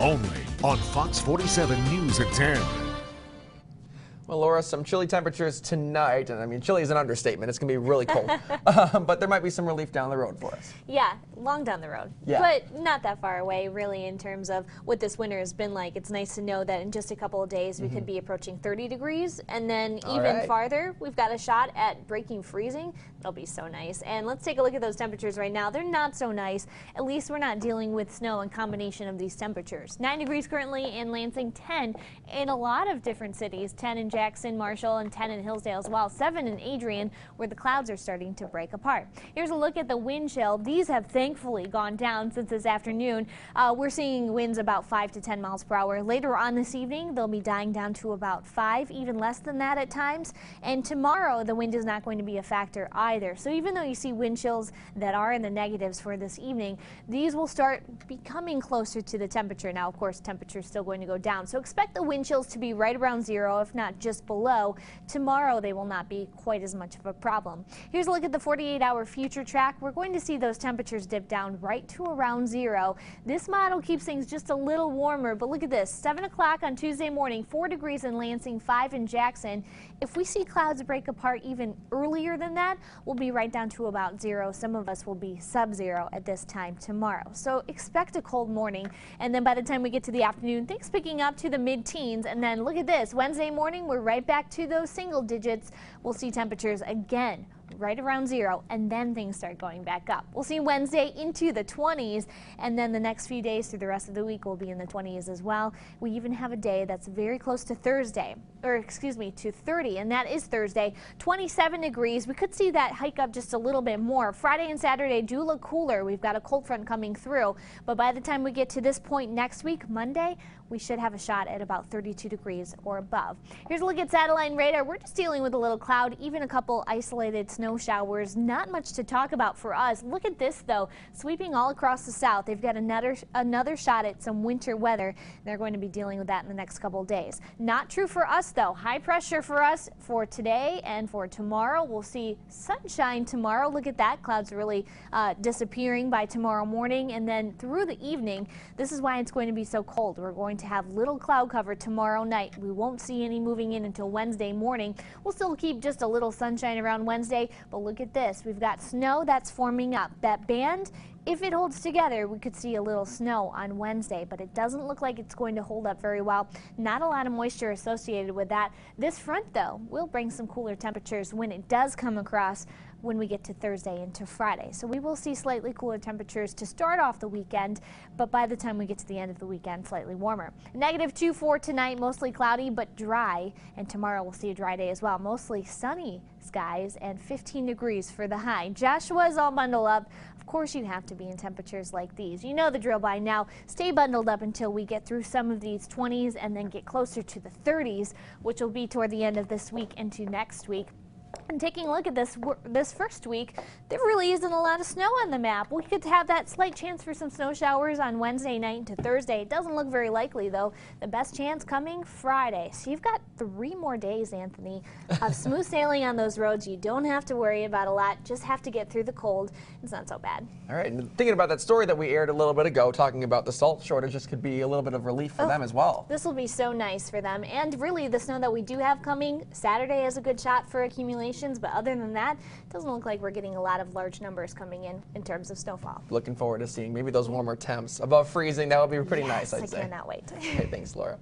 only on Fox 47 News at 10. Well, Laura, some chilly temperatures tonight, and I mean, chilly is an understatement. It's going to be really cold, um, but there might be some relief down the road for us. Yeah, long down the road, Yeah. but not that far away, really, in terms of what this winter has been like. It's nice to know that in just a couple of days we could be approaching 30 degrees, and then Mm-hmm. All even right. farther, we've got a shot at breaking freezing. That'll be so nice. And let's take a look at those temperatures right now. They're not so nice. At least we're not dealing with snow and combination of these temperatures. 9 degrees currently in Lansing, 10 in a lot of different cities. 10 in Jackson, Marshall, and 10 in Hillsdale well. 7 in Adrian, where the clouds are starting to break apart. Here's a look at the wind chill. These have thankfully gone down since this afternoon. Uh, we're seeing winds about 5 to 10 miles per hour. Later on this evening, they'll be dying down to about 5, even less than that at times. And tomorrow, the wind is not going to be a factor either. So even though you see wind chills that are in the negatives for this evening, these will start becoming closer to the temperature. Now, of course, temperature is still going to go down. So expect the wind chills to be right around zero, if not just below. Tomorrow, they will not be quite as much of a problem. Here's a look at the 48 hour future track. We're going to see those temperatures dip down right to around zero. This model keeps things just a little warmer, but look at this 7 o'clock on Tuesday morning, 4 degrees in Lansing, 5 in Jackson. If we see clouds break apart even earlier than that, we'll be right down to about zero. Some of us will be sub zero at this time tomorrow. So expect a cold morning. And then by the time we get to the afternoon, things picking up to the mid teens. And then look at this Wednesday morning, we're right back to those single digits. We'll see temperatures again right around zero, and then things start going back up. We'll see Wednesday into the 20s, and then the next few days through the rest of the week will be in the 20s as well. We even have a day that's very close to Thursday, or excuse me, to 30, and that is Thursday, 27 degrees. We could see that hike up just a little bit more. Friday and Saturday do look cooler. We've got a cold front coming through, but by the time we get to this point next week, Monday, we should have a shot at about 32 degrees or above. Here's a look at satellite radar. We're just dealing with a little cloud, even a couple isolated snow showers. Not much to talk about for us. Look at this though, sweeping all across the south. They've got another another shot at some winter weather. They're going to be dealing with that in the next couple days. Not true for us though. High pressure for us for today and for tomorrow. We'll see sunshine tomorrow. Look at that. Clouds really uh, disappearing by tomorrow morning and then through the evening. This is why it's going to be so cold. We're going to have little cloud cover tomorrow night. We won't see any moving in until Wednesday morning. We'll still keep just a little sunshine around Wednesday, but look at this. We've got snow that's forming up. That band, if it holds together, we could see a little snow on Wednesday, but it doesn't look like it's going to hold up very well. Not a lot of moisture associated with that. This front, though, will bring some cooler temperatures when it does come across when we get to Thursday into Friday. So we will see slightly cooler temperatures to start off the weekend, but by the time we get to the end of the weekend, slightly warmer. Negative 2 4 tonight, mostly cloudy but dry, and tomorrow we'll see a dry day as well. Mostly sunny skies and 15 degrees for the high. Joshua is all bundled up. Of course, you have to be in temperatures like these. You know the drill by now. Stay bundled up until we get through some of these 20s and then get closer to the 30s, which will be toward the end of this week into next week. And taking a look at this this first week, there really isn't a lot of snow on the map. We could have that slight chance for some snow showers on Wednesday night into Thursday. It doesn't look very likely though. The best chance coming Friday. So you've got three more days, Anthony, of smooth sailing on those roads. You don't have to worry about a lot. Just have to get through the cold. It's not so bad. All right, and thinking about that story that we aired a little bit ago, talking about the salt shortage, this could be a little bit of relief for Oh. them as well. This will be so nice for them. And really, the snow that we do have coming, Saturday is a good shot for accumulations. But other than that, it doesn't look like we're getting a lot of large numbers coming in in terms of snowfall. Looking forward to seeing maybe those warmer temps above freezing. That would be pretty nice, I'd I say. cannot wait. Hey, thanks, Laura.